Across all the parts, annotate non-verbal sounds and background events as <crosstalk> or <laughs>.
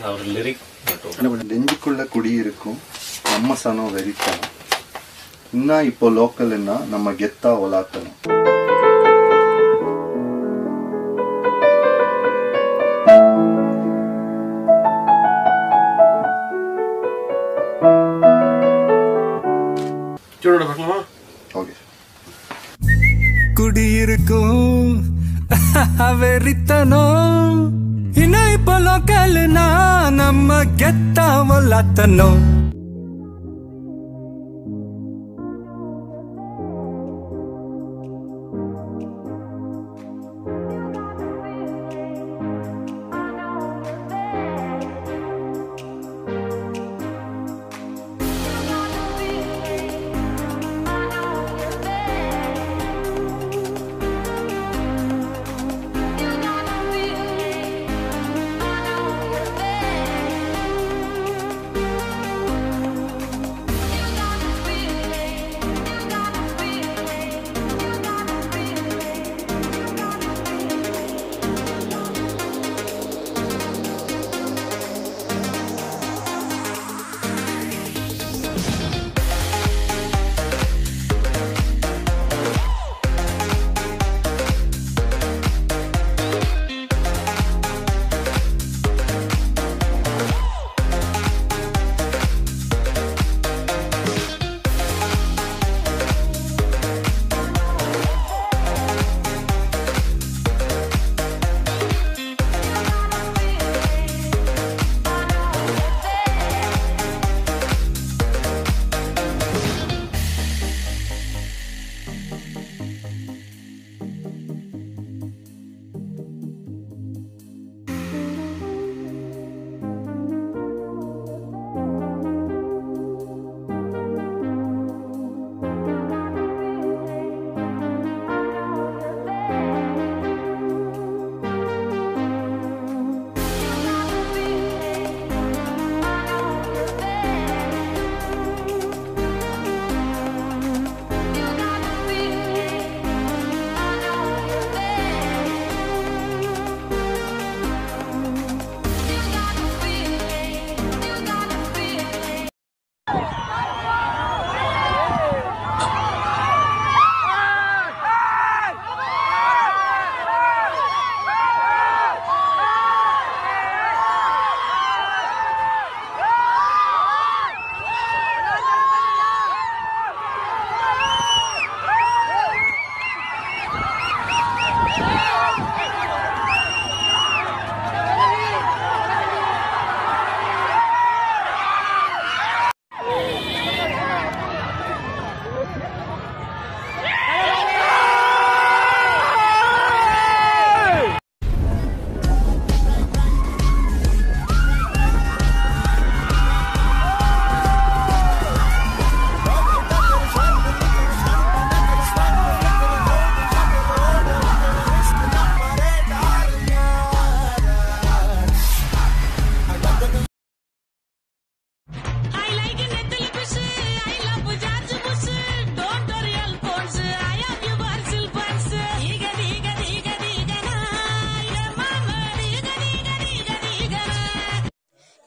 அவர் lyric மட்டும் நெஞ்சுக்குள்ள குடி இருக்கும் நம்ம சனம் வெறித்தனம். இன்னும் இப்போ லோக்கல்னா நம்ம கெத்தா ஓகே. குடியிருக்கும் <laughs> வெறித்தனம். இப்போ லோக்கல்னா நம்ம கெத்தா வல்லாத்தனம்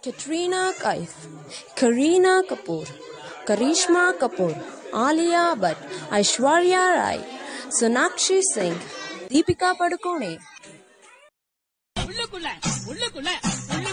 कटरीना कैफ, करीना कपूर, करिश्मा कपूर, आलिया भट्ट, ऐश्वर्या राय, सोनाक्षी सिंह, दीपिका पडुकोणे। उल्लू कुला उल्लू कुला उल्लू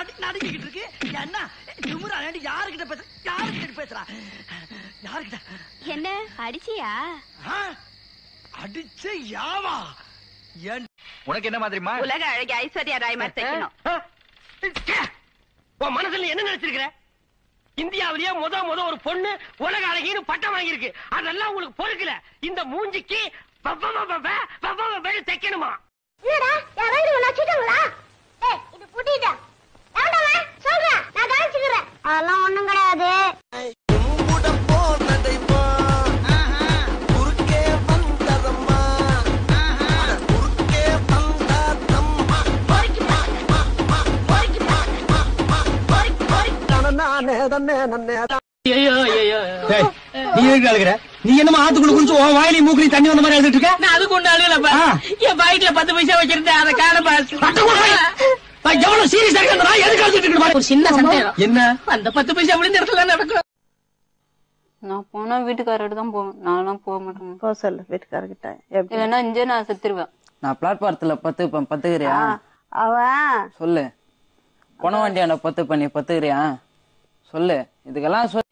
நடு நடுங்கிக்கிட்டு இருக்கு என்ன திமுறா யாருக்கிட்ட பேச யாருக்கிட்ட பேசுறா? யாருக்கிட்ட? என்ன அடிச்சியா? அடிச்ச யாவா? ஏன் உனக்கு என்ன மாதிரிமா உலக அழகி ஐஸ்வர்யா ராய் மாதிரி! உன் மனசுல என்ன நினைச்சிருக்கிற? இந்தியாவிலேயே முத முத ஒரு பொண்ணு உலக அழகின்னு பட்டம் வாங்கியிருக்கு. அதெல்லாம் உங்களுக்கு பொறுக்கல. இந்த மூஞ்சிக்கு தைக்கணுமா? என்னடா யாராவது உன்னை வச்சுட்டாங்களா? ஏய் இது புட்டிட்ட? அதெல்லாம் ஒண்ணும் கிடையாது. நீ என்ன அழுகிற? நீ என்னமா ஆத்துக்குள்ள குஞ்சு தண்ணி வந்த மாதிரி அதுக்கு ஒண்ணு அழுகலப்பா. என் பத்து பைசா வச்சிருந்தேன். அதை காணப்பா நான் எவ்வளவு சீரியஸா இருக்கேன் நான் எதுக்கு அழுதுட்டு இருக்கேன் ஒரு சின்ன சந்தேகம். என்ன? அந்த பத்து பைசா விழுந்த இடத்துல நடக்கும்? நான் போனா வீட்டுக்காரர்கிட்ட தான் போவேன். நான்லாம் போக மாட்டேன். போ சொல்லு வீட்டுக்காரர்கிட்ட. எப்படி? இல்லைன்னா இங்கே நான் செத்துருவேன். நான் பிளாட்பாரத்துல பத்து பத்துக்கிறியா? அவன்? சொல்லு. பொன வண்டியாண்ட பத்து பண்ணி பத்துக்கிறியா? சொல்லு. இதுக்கெல்லாம் சொல்லு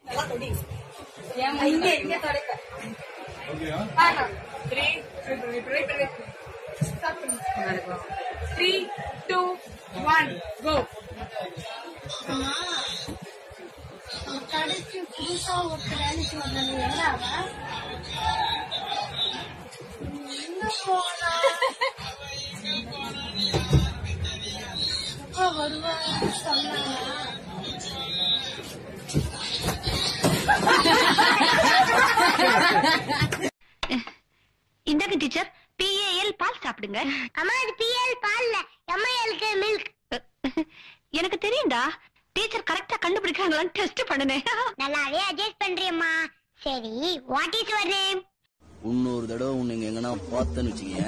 புதுசா ஒரு அவன் எங்க போனா எப்ப வருவான்னு சொன்னாங்க இந்தாங்க டீச்சர். பிஏஎல் பால் சாப்பிடுங்க. <laughs> அம்மா இது பிஎல் பால்ல. எம்ஐஎல்க்கு மில்க் <laughs> எனக்கு தெரியும்டா. டீச்சர் கரெக்டா கண்டுபிடிக்கிறாங்களான்னு டெஸ்ட் பண்ணுனேன் <laughs> நல்லாவே அட்ஜஸ்ட் பண்றியம்மா. சரி வாட் இஸ் யுவர் நேம் இன்னொரு தடவை உன்னை எங்கன்னா பார்த்தேன்னு வச்சுக்கீங்க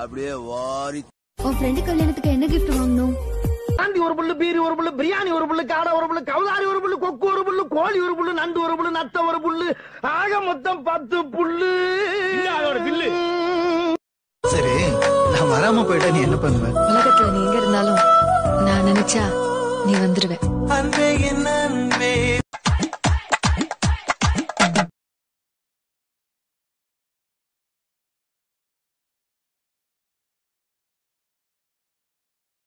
அப்படியே வாரி உன் ஃப்ரெண்டு கல்யாணத்துக்கு என்ன கிஃப்ட் வாங்கணும்? ஆண்டி ஒரு புல்லு பீரி ஒரு புல்லு பிரியாணி ஒரு புல்லு காடை ஒரு புல்லு கவுதாரி ஒரு புல்லு கொக்கு ஒரு புல்லு கோழி ஒரு புல்லு நண்டு ஒரு புல்லு நத்த ஒரு புல்லு ஆக மொத்தம் பத்து புல்லு. பில்லு. சரி நான் வராம போயிட்டா நீ என்ன பண்ணுவ? உலகத்துல நீ எங்க இருந்தாலும் நான் நினைச்சா நீ வந்துருவேன்